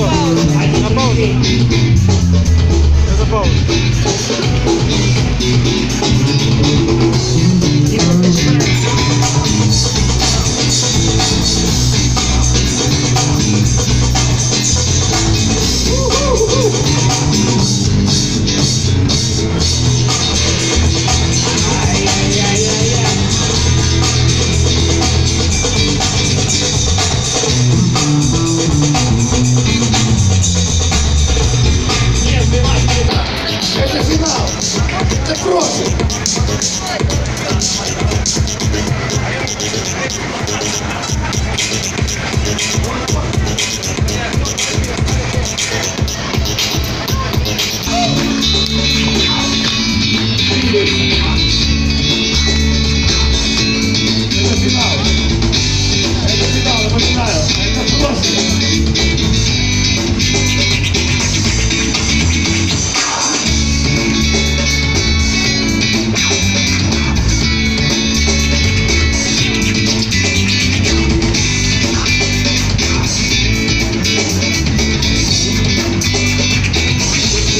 pausa. bom? pausa. Na pausa.